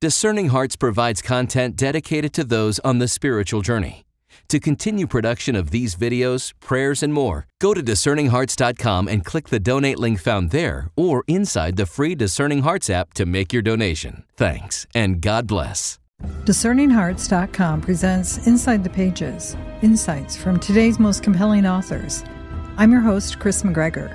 Discerning Hearts provides content dedicated to those on the spiritual journey. To continue production of these videos, prayers, and more, go to discerninghearts.com and click the donate link found there or inside the free Discerning Hearts app to make your donation. Thanks, and God bless. DiscerningHearts.com presents Inside the Pages insights from today's most compelling authors. I'm your host, Kris McGregor,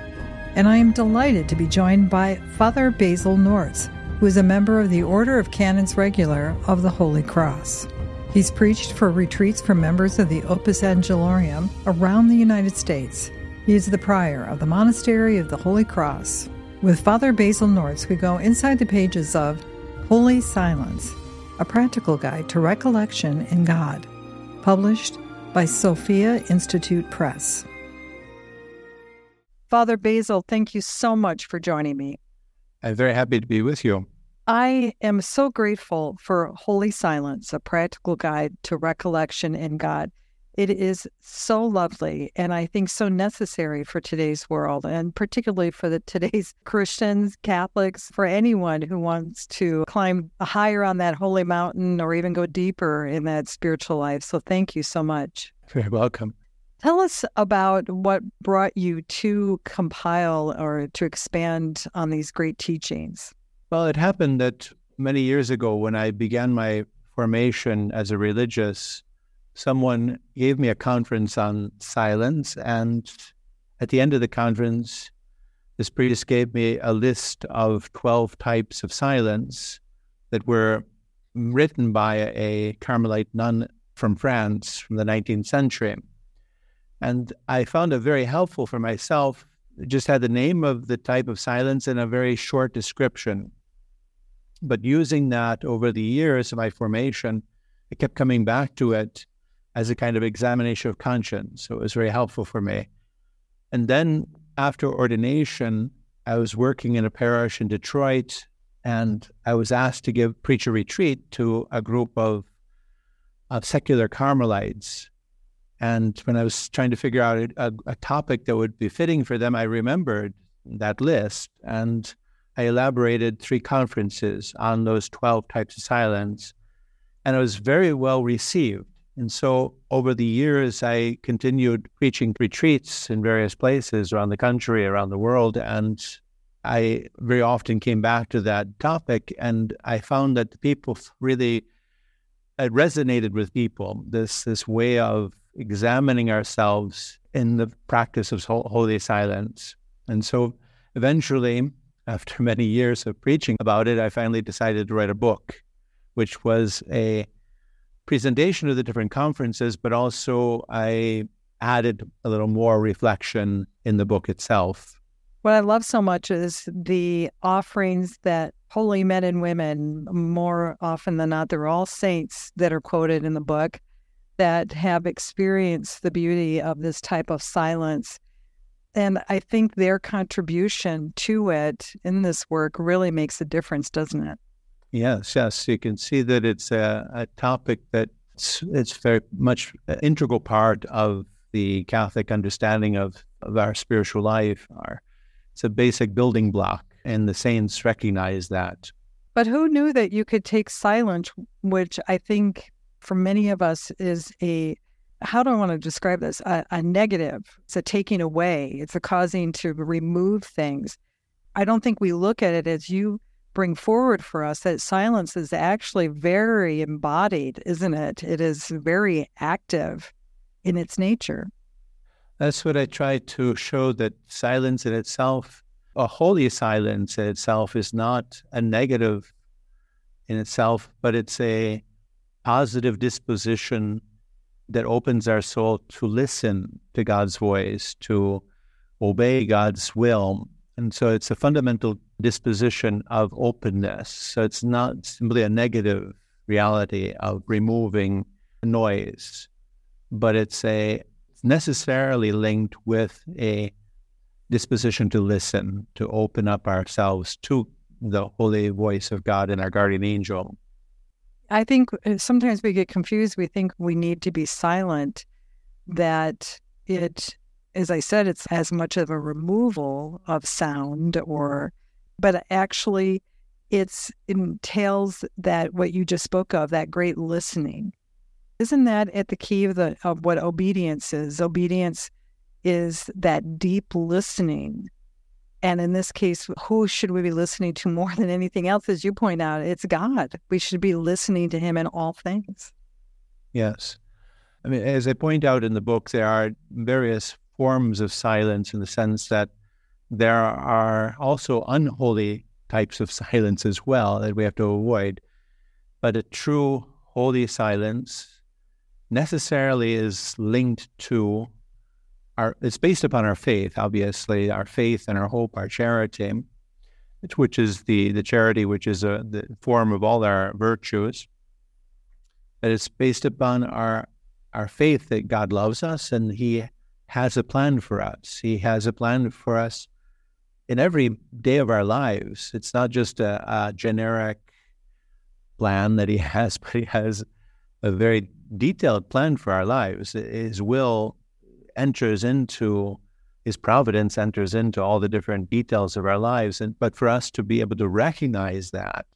and I am delighted to be joined by Father Basil Nortz, who is a member of the Order of Canons Regular of the Holy Cross. He's preached for retreats for members of the Opus Angelorum around the United States. He is the prior of the Monastery of the Holy Cross. With Father Basil Nortz, we go inside the pages of Holy Silence, a practical guide to recollection in God, published by Sophia Institute Press. Father Basil, thank you so much for joining me. I'm very happy to be with you. I am so grateful for Holy Silence, a practical guide to recollection in God. It is so lovely and I think so necessary for today's world and particularly for the today's Christians, Catholics, for anyone who wants to climb higher on that holy mountain or even go deeper in that spiritual life. So thank you so much. Very welcome. Tell us about what brought you to compile or to expand on these great teachings. Well, it happened that many years ago when I began my formation as a religious, someone gave me a conference on silence. And at the end of the conference, this priest gave me a list of 12 types of silence that were written by a Carmelite nun from France from the 19th century. And I found it very helpful for myself. It just had the name of the type of silence and a very short description. But using that over the years of my formation, I kept coming back to it as a kind of examination of conscience. So it was very helpful for me. And then after ordination, I was working in a parish in Detroit, and I was asked to give preach a retreat to a group of, of secular Carmelites. And when I was trying to figure out a, a topic that would be fitting for them, I remembered that list. And I elaborated three conferences on those 12 types of silence, and it was very well received. And so over the years, I continued preaching retreats in various places around the country, around the world, and I very often came back to that topic, and I found that the people really it resonated with people. This this way of examining ourselves in the practice of holy silence, and so eventually after many years of preaching about it, I finally decided to write a book, which was a presentation of the different conferences, but also I added a little more reflection in the book itself. What I love so much is the offerings that holy men and women, more often than not, they're all saints that are quoted in the book that have experienced the beauty of this type of silence and I think their contribution to it in this work really makes a difference, doesn't it? Yes, yes. You can see that it's a, a topic that it's very much an integral part of the Catholic understanding of, of our spiritual life. Our, it's a basic building block, and the saints recognize that. But who knew that you could take silence, which I think for many of us is a how do I want to describe this? A, a, negative. It's a taking away. It's a causing to remove things. I don't think we look at it as you bring forward for us that silence is actually very embodied, isn't it? It is very active in its nature. That's what I try to show that silence in itself, a holy silence in itself, is not a negative in itself, but it's a positive disposition that opens our soul to listen to God's voice, to obey God's will. And so it's a fundamental disposition of openness. So it's not simply a negative reality of removing noise, but it's a necessarily linked with a disposition to listen, to open up ourselves to the holy voice of God and our guardian angel. I think uh, sometimes we get confused. We think we need to be silent, that it, as I said, it's as much of a removal of sound or, but actually it's entails that what you just spoke of, that great listening. Isn't that at the key of the of what obedience is? Obedience is that deep listening. And in this case, who should we be listening to more than anything else? As you point out, it's God. We should be listening to Him in all things. Yes. I mean, as I point out in the book, there are various forms of silence in the sense that there are also unholy types of silence as well that we have to avoid. But a true holy silence necessarily is linked to our, it's based upon our faith, obviously, our faith and our hope, our charity, which is the, the charity, which is a, the form of all our virtues. But it's based upon our, our faith that God loves us and He has a plan for us. He has a plan for us in every day of our lives. It's not just a, a generic plan that he has, but he has a very detailed plan for our lives. His will enters into his providence enters into all the different details of our lives and but for us to be able to recognize that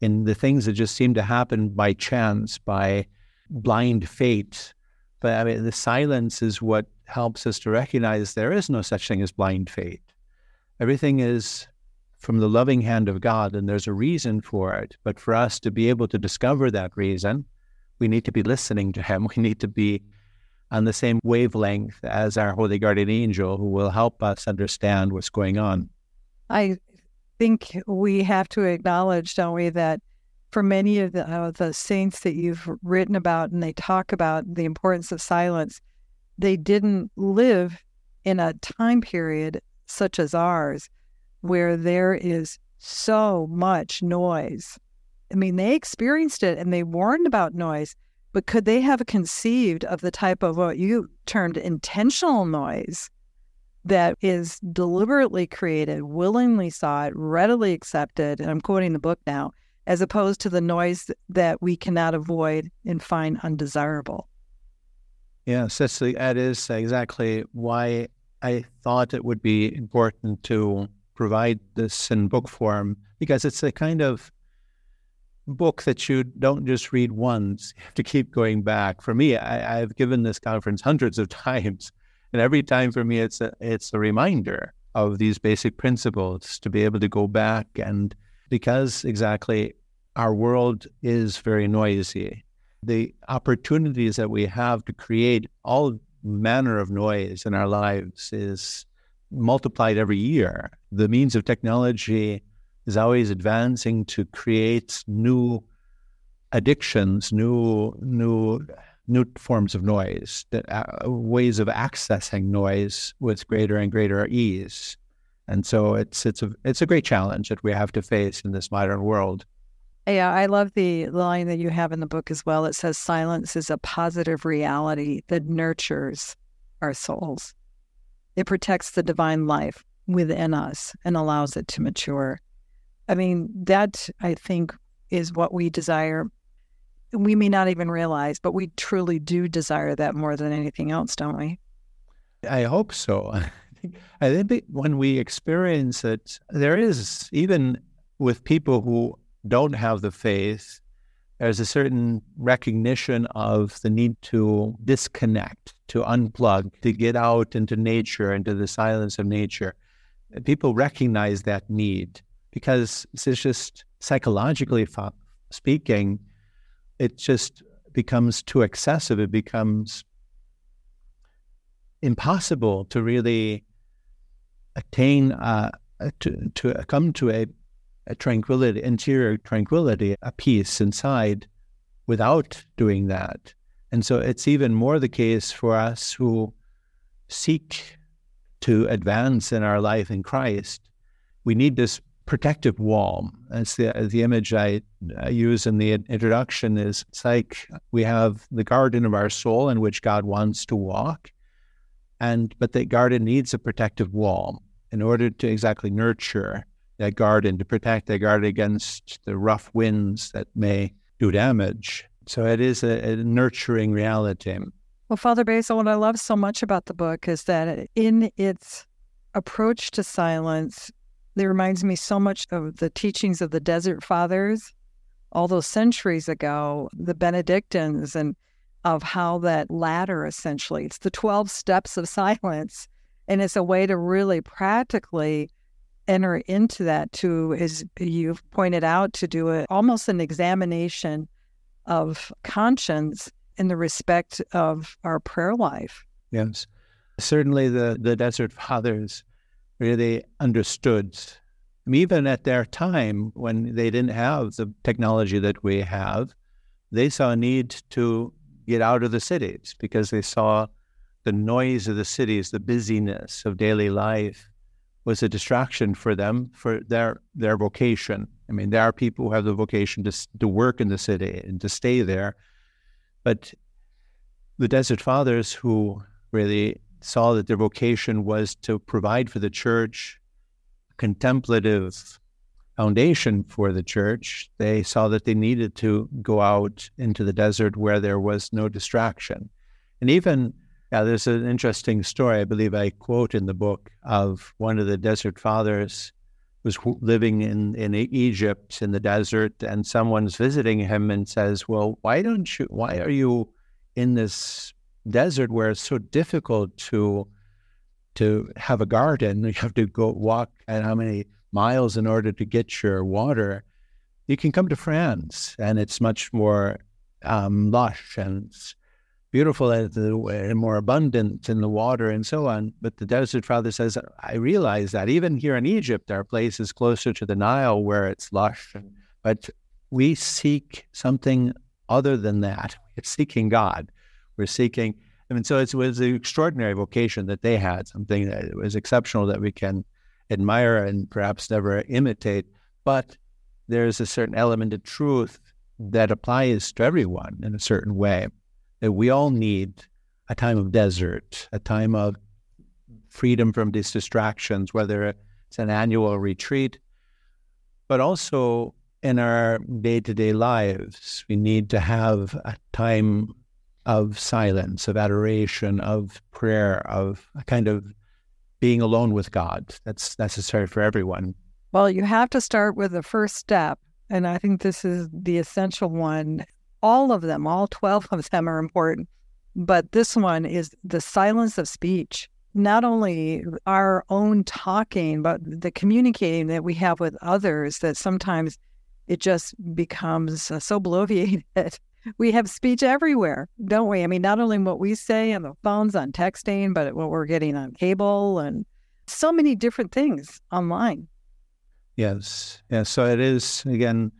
in the things that just seem to happen by chance by blind fate but i mean the silence is what helps us to recognize there is no such thing as blind fate Everything is from the loving hand of God, and there's a reason for it. But for us to be able to discover that reason, we need to be listening to Him. We need to be on the same wavelength as our holy guardian angel who will help us understand what's going on. I think we have to acknowledge, don't we, that for many of the, uh, the saints that you've written about and they talk about the importance of silence, they didn't live in a time period such as ours, where there is so much noise. I mean, they experienced it and they warned about noise, but could they have conceived of the type of what you termed intentional noise that is deliberately created, willingly sought, readily accepted? And I'm quoting the book now, as opposed to the noise that we cannot avoid and find undesirable. Yes, that's that is exactly why I thought it would be important to provide this in book form because it's a kind of book that you don't just read once. You have to keep going back. For me, I, have given this conference hundreds of times, and every time for me, it's a, it's a reminder of these basic principles to be able to go back and because exactly our world is very noisy. The opportunities that we have to create all manner of noise in our lives is multiplied every year. The means of technology is always advancing to create new addictions, new new new forms of noise, that uh, ways of accessing noise with greater and greater ease. And so it's it's a it's a great challenge that we have to face in this modern world. Yeah, I love the line that you have in the book as well. It says silence is a positive reality that nurtures our souls. It protects the divine life within us and allows it to mature. I mean, that I think is what we desire. We may not even realize, but we truly do desire that more than anything else, don't we? I hope so. I think when we experience it, there is, even with people who don't have the faith, there's a certain recognition of the need to disconnect, to unplug, to get out into nature, into the silence of nature. People recognize that need because it's just psychologically speaking, it just becomes too excessive. It becomes impossible to really attain, uh, to, to come to a a tranquility, interior tranquility, a peace inside without doing that. And so it's even more the case for us who seek to advance in our life in Christ. We need this protective wall. That's the, the image I, I use in the introduction is it's like we have the garden of our soul in which God wants to walk. And but that garden needs a protective wall in order to exactly nurture that garden to protect that garden against the rough winds that may do damage. So it is a, a nurturing reality. Well, Father Basil, what I love so much about the book is that in its approach to silence, It reminds me so much of the teachings of the Desert Fathers all those centuries ago, the Benedictines, and of how that ladder essentially, it's the 12 steps of silence. And it's a way to really practically enter into that to, as you've pointed out, to do almost an examination of conscience in the respect of our prayer life. Yes. Certainly the, the Desert Fathers really understood even at their time when they didn't have the technology that we have, they saw a need to get out of the cities because they saw the noise of the cities, the busyness of daily life was a distraction for them for their their vocation. I mean, there are people who have the vocation to to work in the city and to stay there, but the Desert Fathers who really saw that their vocation was to provide for the church a contemplative foundation for the church, they saw that they needed to go out into the desert where there was no distraction. And even yeah, there's an interesting story, I believe I quote in the book, of one of the desert fathers was living in, in Egypt in the desert, and someone's visiting him and says, Well, why don't you, why are you in this desert where it's so difficult to to have a garden, you have to go walk and how many miles in order to get your water. You can come to France, and it's much more um, lush and beautiful and more abundant in the water and so on. But the Desert Father says, I realize that even here in Egypt, there are places closer to the Nile where it's lush, but we seek something other than that. We're seeking God. We're seeking I mean, so it was an extraordinary vocation that they had, something that was exceptional that we can admire and perhaps never imitate. But there's a certain element of truth that applies to everyone in a certain way. That we all need a time of desert, a time of freedom from these distractions, whether it's an annual retreat, but also in our day to day lives, we need to have a time of silence, of adoration, of prayer, of a kind of being alone with God. That's necessary for everyone. Well, you have to start with the first step. And I think this is the essential one. All of them, all 12 of them are important. But this one is the silence of speech. Not only our own talking, but the communicating that we have with others that sometimes it just becomes so bloviated we have speech everywhere, don't we? I mean, not only what we say on the phones, on texting, but what we're getting on cable and so many different things online. Yes. Yes. So it is, again,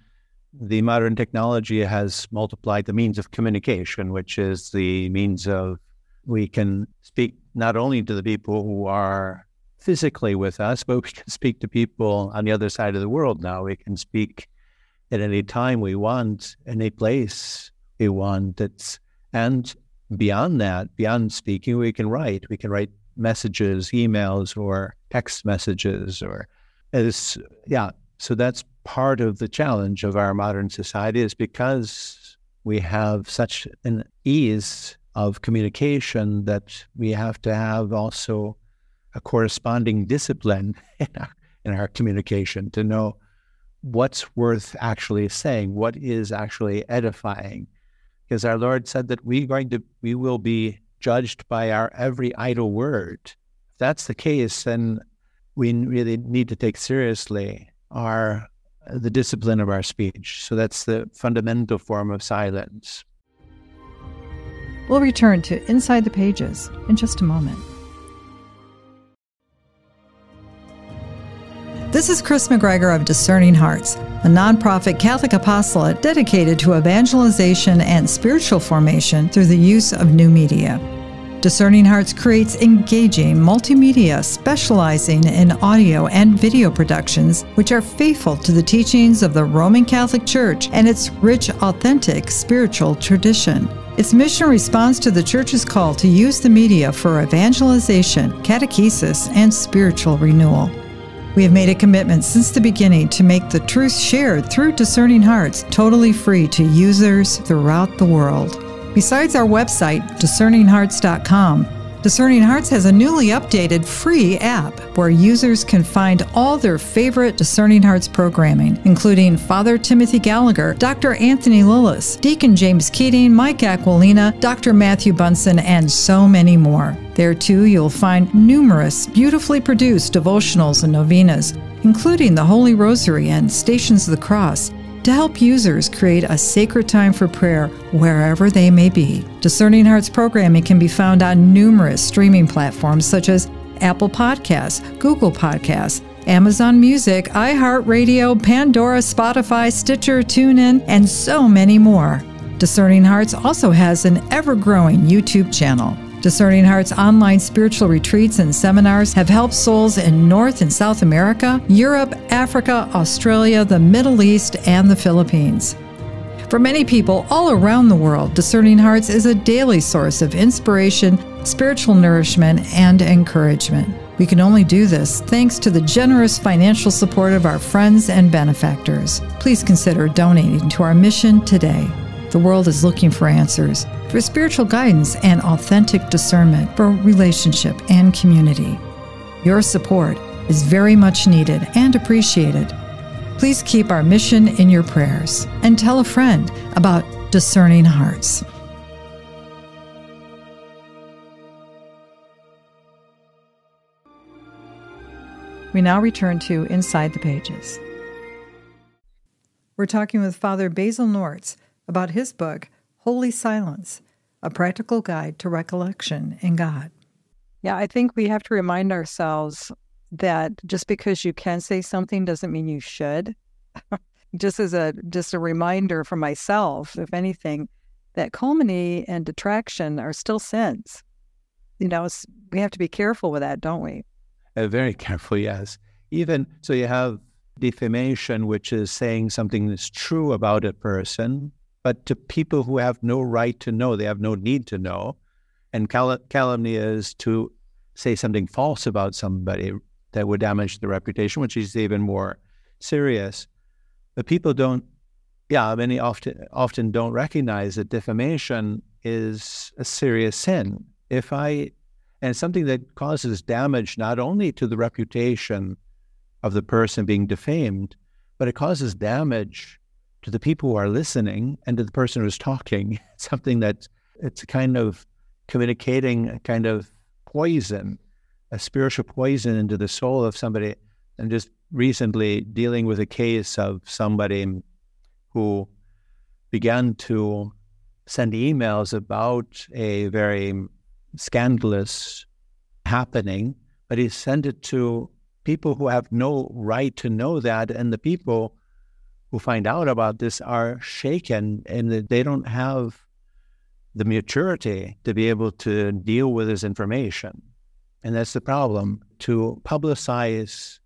the modern technology has multiplied the means of communication, which is the means of we can speak not only to the people who are physically with us, but we can speak to people on the other side of the world now. We can speak at any time we want, any place a one that's and beyond that, beyond speaking, we can write. We can write messages, emails, or text messages, or as yeah. So that's part of the challenge of our modern society is because we have such an ease of communication that we have to have also a corresponding discipline in our, in our communication to know what's worth actually saying, what is actually edifying, because our Lord said that we going to we will be judged by our every idle word. If that's the case, then we really need to take seriously our the discipline of our speech. So that's the fundamental form of silence. We'll return to Inside the Pages in just a moment. This is Kris McGregor of Discerning Hearts, a nonprofit Catholic apostolate dedicated to evangelization and spiritual formation through the use of new media. Discerning Hearts creates engaging multimedia specializing in audio and video productions, which are faithful to the teachings of the Roman Catholic Church and its rich, authentic spiritual tradition. Its mission responds to the Church's call to use the media for evangelization, catechesis, and spiritual renewal. We have made a commitment since the beginning to make the truth shared through Discerning Hearts totally free to users throughout the world. Besides our website, discerninghearts.com, Discerning Hearts has a newly updated free app where users can find all their favorite Discerning Hearts programming, including Father Timothy Gallagher, Dr. Anthony Lilles, Deacon James Keating, Mike Aquilina, Dr. Matthew Bunson, and so many more. There too, you'll find numerous beautifully produced devotionals and novenas, including the Holy Rosary and Stations of the Cross to help users create a sacred time for prayer wherever they may be. Discerning Hearts programming can be found on numerous streaming platforms such as Apple Podcasts, Google Podcasts, Amazon Music, iHeartRadio, Pandora, Spotify, Stitcher, TuneIn, and so many more. Discerning Hearts also has an ever growing YouTube channel. Discerning Hearts online spiritual retreats and seminars have helped souls in North and South America, Europe, Africa, Australia, the Middle East, and the Philippines. For many people all around the world, Discerning Hearts is a daily source of inspiration, spiritual nourishment, and encouragement. We can only do this thanks to the generous financial support of our friends and benefactors. Please consider donating to our mission today. The world is looking for answers, for spiritual guidance and authentic discernment for relationship and community. Your support is very much needed and appreciated. Please keep our mission in your prayers and tell a friend about discerning hearts. We now return to Inside the Pages. We're talking with Father Basil Nortz about his book, Holy Silence A Practical Guide to Recollection in God. Yeah, I think we have to remind ourselves that just because you can say something doesn't mean you should. just as a just a reminder for myself, if anything, that calumny and detraction are still sins. You know, we have to be careful with that, don't we? Uh, very careful, yes. Even so, you have defamation, which is saying something that's true about a person, but to people who have no right to know, they have no need to know. And cal- calumny is to say something false about somebody that would damage the reputation, which is even more serious. But people don't, yeah, many often often don't recognize that defamation is a serious sin. If I, and something that causes damage not only to the reputation of the person being defamed, but it causes damage to the people who are listening and to the person who's talking, something that it's a kind of communicating a kind of poison, a spiritual poison into the soul of somebody. And just recently dealing with a case of somebody who began to send emails about a very scandalous happening, but he sent it to people who have no right to know that, and the people who find out about this are shaken and they don't have the maturity to be able to deal with this information. And that's the problem. To publicize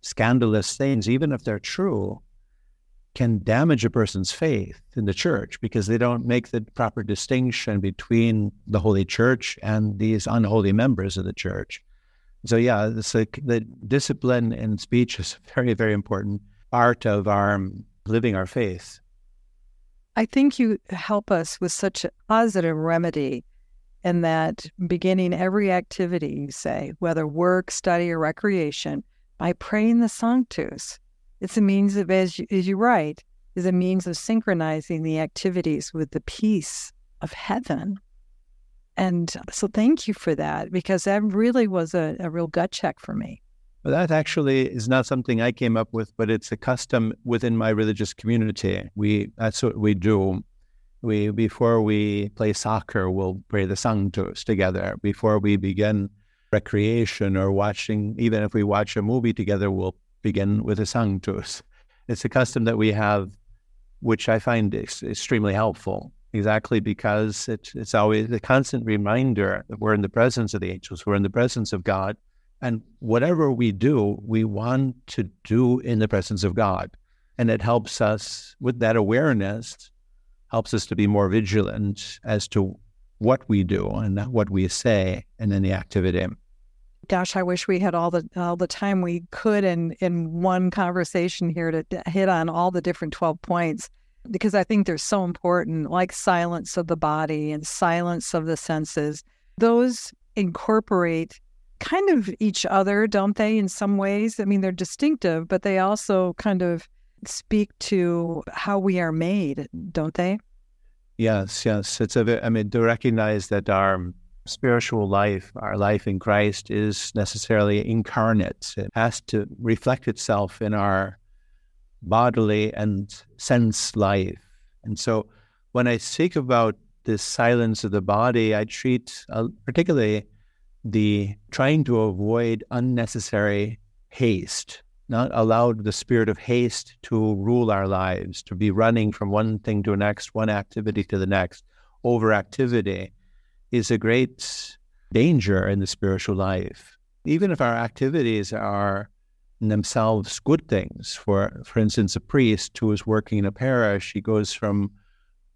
scandalous things, even if they're true, can damage a person's faith in the church because they don't make the proper distinction between the Holy Church and these unholy members of the church. So, yeah, like the discipline in speech is very, very important part of our um, living our faith. I think you help us with such a positive remedy in that beginning every activity, you say, whether work, study, or recreation, by praying the Sanctus. It's a means of, as you, as you write, is a means of synchronizing the activities with the peace of heaven. And so thank you for that because that really was a, a real gut check for me. Well, that actually is not something I came up with, but it's a custom within my religious community. We that's what we do. We before we play soccer, we'll pray the Sanctus together. Before we begin recreation or watching, even if we watch a movie together, we'll begin with the Sanctus. It's a custom that we have, which I find extremely helpful. Exactly because it's it's always a constant reminder that we're in the presence of the angels, we're in the presence of God and whatever we do, we want to do in the presence of God. And it helps us with that awareness, helps us to be more vigilant as to what we do and what we say and in any activity. Gosh, I wish we had all the all the time we could in in one conversation here to hit on all the different 12 points because I think they're so important, like silence of the body and silence of the senses. Those incorporate kind of each other, don't they, in some ways? I mean, they're distinctive, but they also kind of speak to how we are made, don't they? Yes, yes. It's a, I mean, to recognize that our spiritual life, our life in Christ, is necessarily incarnate. It has to reflect itself in our bodily and sense life. And so when I speak about this silence of the body, I treat uh, particularly the trying to avoid unnecessary haste, not allowed the spirit of haste to rule our lives, to be running from one thing to the next, one activity to the next. Overactivity is a great danger in the spiritual life. Even if our activities are themselves good things. For for instance, a priest who is working in a parish, he goes from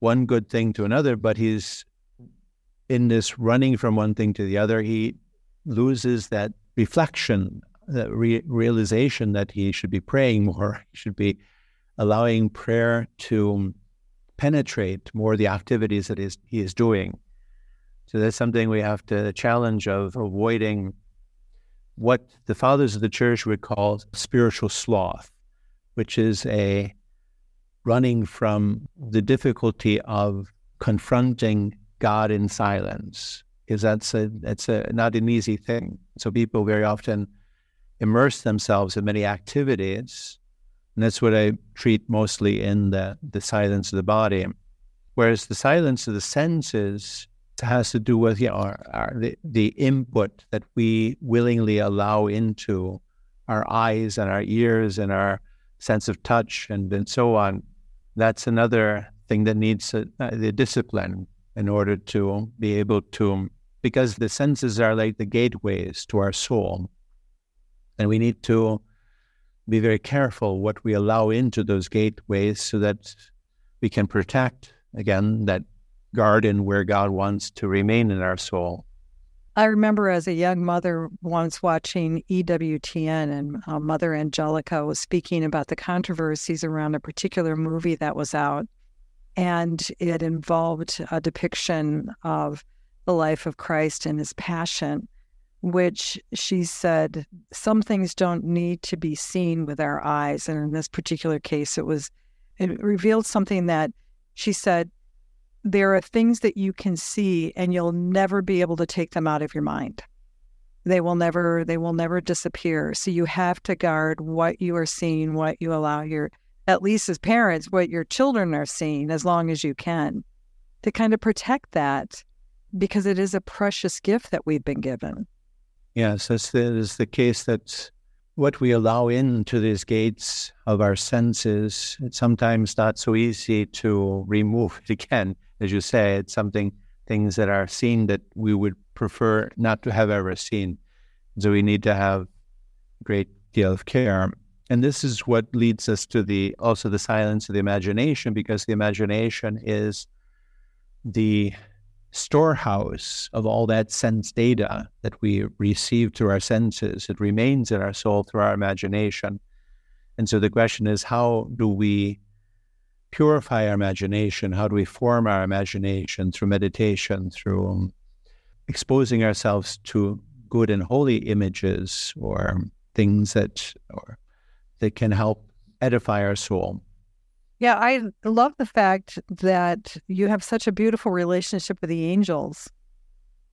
one good thing to another, but he's in this running from one thing to the other, he loses that reflection, that re- realization that he should be praying more, he should be allowing prayer to penetrate more the activities that he is doing. So that's something we have to challenge of avoiding what the fathers of the church would call spiritual sloth, which is a running from the difficulty of confronting God in silence, because that's a that's a not an easy thing. So people very often immerse themselves in many activities, and that's what I treat mostly in the the silence of the body. Whereas the silence of the senses has to do with you know, our, our, the, the input that we willingly allow into our eyes and our ears and our sense of touch and, and so on. That's another thing that needs uh, the discipline in order to be able to, because the senses are like the gateways to our soul. And we need to be very careful what we allow into those gateways so that we can protect, again, that garden where God wants to remain in our soul. I remember as a young mother once watching EWTN, and uh, Mother Angelica was speaking about the controversies around a particular movie that was out. And it involved a depiction of the life of Christ and his passion, which she said some things don't need to be seen with our eyes. And in this particular case, it was, it revealed something that she said there are things that you can see and you'll never be able to take them out of your mind. They will never they will never disappear. So you have to guard what you are seeing, what you allow your at least as parents, what your children are seeing as long as you can to kind of protect that because it is a precious gift that we've been given. Yes, the, is the case that what we allow into these gates of our senses, it's sometimes not so easy to remove it again as you say, it's something things that are seen that we would prefer not to have ever seen. So we need to have a great deal of care. And this is what leads us to the also the silence of the imagination, because the imagination is the storehouse of all that sense data that we receive through our senses. It remains in our soul through our imagination. And so the question is, how do we purify our imagination? How do we form our imagination through meditation, through exposing ourselves to good and holy images or things that or that can help edify our soul? Yeah, I love the fact that you have such a beautiful relationship with the angels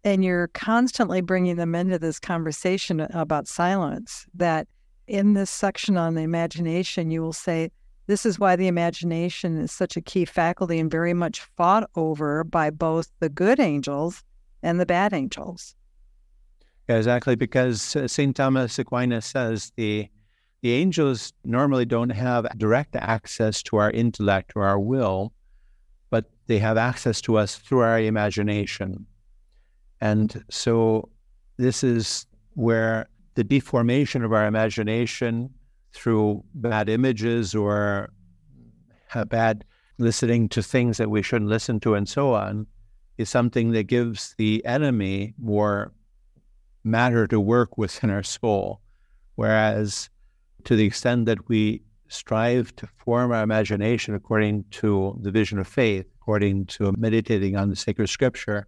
and you're constantly bringing them into this conversation about silence that in this section on the imagination you will say this is why the imagination is such a key faculty and very much fought over by both the good angels and the bad angels. Exactly, because uh, St. Thomas Aquinas says the the angels normally don't have direct access to our intellect or our will, but they have access to us through our imagination. And so this is where the deformation of our imagination through bad images or bad listening to things that we shouldn't listen to and so on is something that gives the enemy more matter to work with in our soul. Whereas to the extent that we strive to form our imagination according to the vision of faith, according to meditating on the sacred scripture,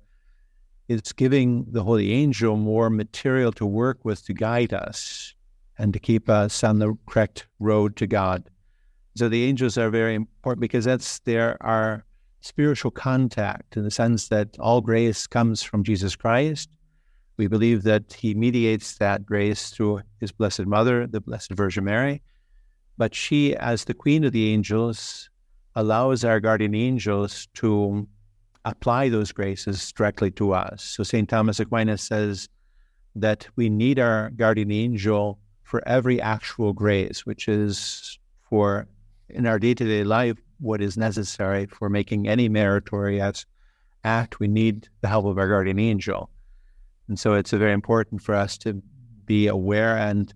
it's giving the holy angel more material to work with to guide us and to keep us on the correct road to God. So the angels are very important because that's their our spiritual contact in the sense that all grace comes from Jesus Christ. We believe that he mediates that grace through his blessed mother, the Blessed Virgin Mary. But she, as the queen of the angels, allows our guardian angels to apply those graces directly to us. So St. Thomas Aquinas says that we need our guardian angel for every actual grace, which is for in our day to day life what is necessary for making any meritorious act. We need the help of our guardian angel. And so it's very important for us to be aware and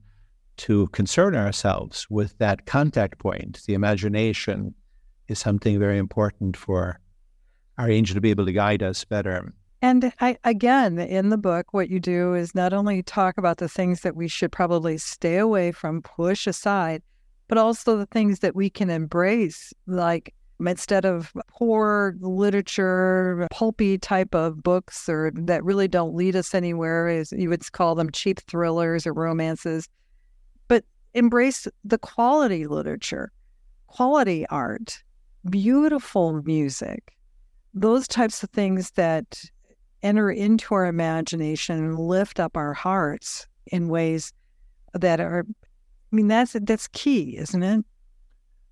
to concern ourselves with that contact point. The imagination is something very important for our angel to be able to guide us better. And I, again, in the book, what you do is not only talk about the things that we should probably stay away from, push aside, but also the things that we can embrace, like instead of poor literature, pulpy type of books or that really don't lead us anywhere, as you would call them cheap thrillers or romances, but embrace the quality literature, quality art, beautiful music, those types of things that enter into our imagination and lift up our hearts in ways that are I mean that's that's key, isn't it?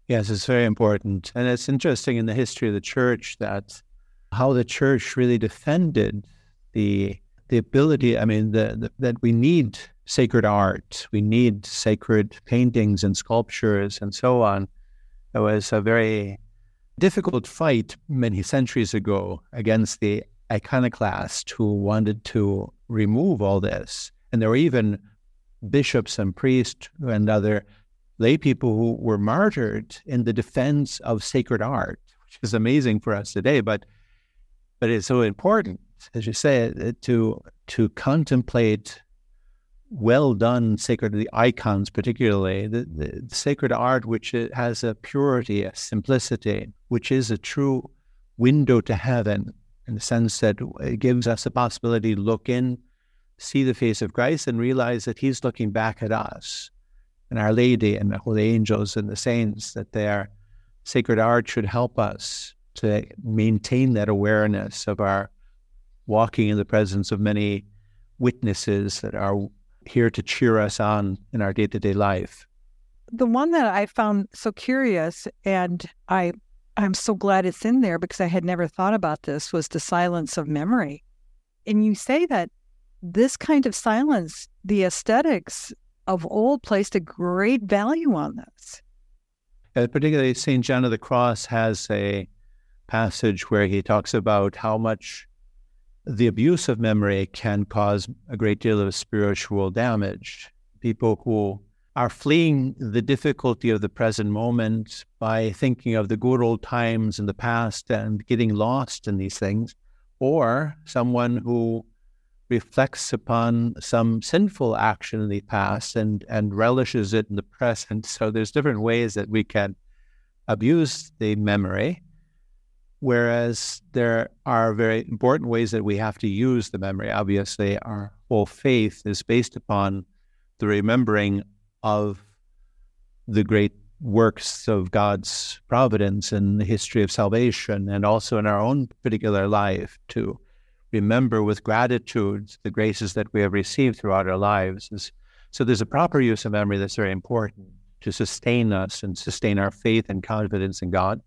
Yes, it's very important. And it's interesting in the history of the church that how the church really defended the the ability, I mean, the, the, that we need sacred art, we need sacred paintings and sculptures and so on. It was a very difficult fight many centuries ago against the iconoclast who wanted to remove all this. And there were even bishops and priests and other lay people who were martyred in the defense of sacred art, which is amazing for us today. But but it's so important, as you say, uh, to to contemplate well done sacred the icons, particularly the, the, the sacred art, which uh, has a purity, a simplicity, which is a true window to heaven in the sense that it gives us the possibility to look in, see the face of Christ, and realize that He's looking back at us and Our Lady and the holy angels and the saints, that their sacred art should help us to maintain that awareness of our walking in the presence of many witnesses that are here to cheer us on in our day to day life. The one that I found so curious, and I I'm so glad it's in there because I had never thought about this, was the silence of memory. And you say that this kind of silence, the ascetics of old placed a great value on this. Uh, particularly, St. John of the Cross has a passage where he talks about how much the abuse of memory can cause a great deal of spiritual damage. People who are fleeing the difficulty of the present moment by thinking of the good old times in the past and getting lost in these things, or someone who reflects upon some sinful action in the past and, and relishes it in the present. So there's different ways that we can abuse the memory. Whereas there are very important ways that we have to use the memory. Obviously, our whole faith is based upon the remembering of the great works of God's providence in the history of salvation and also in our own particular life to remember with gratitude the graces that we have received throughout our lives. So there's a proper use of memory that's very important to sustain us and sustain our faith and confidence in God.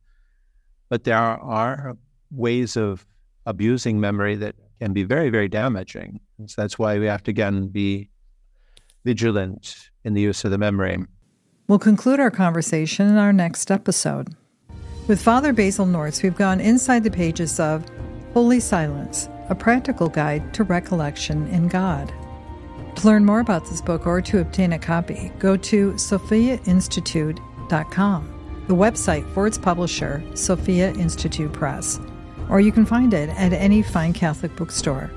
But there are ways of abusing memory that can be very, very damaging. So that's why we have to, again, be vigilant in the use of the memory. We'll conclude our conversation in our next episode. With Father Basil Nortz, we've gone inside the pages of Holy Silence, a practical guide to recollection in God. To learn more about this book or to obtain a copy, go to sophiainstitute.com the website for its publisher, Sophia Institute Press, or you can find it at any fine Catholic bookstore.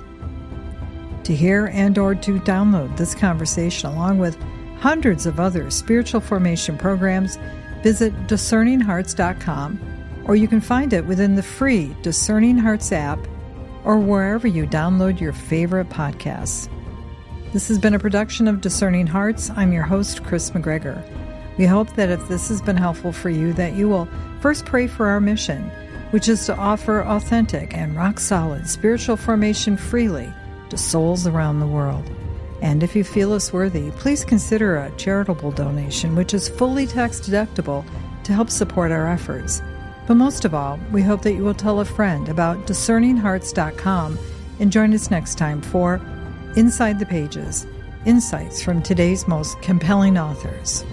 To hear and or to download this conversation along with hundreds of other spiritual formation programs, visit discerninghearts.com or you can find it within the free Discerning Hearts app or wherever you download your favorite podcasts. This has been a production of Discerning Hearts. I'm your host, Kris McGregor. We hope that if this has been helpful for you, that you will first pray for our mission, which is to offer authentic and rock solid spiritual formation freely to souls around the world. And if you feel us worthy, please consider a charitable donation, which is fully tax deductible to help support our efforts. But most of all, we hope that you will tell a friend about discerninghearts.com and join us next time for Inside the Pages Insights from today's most compelling authors.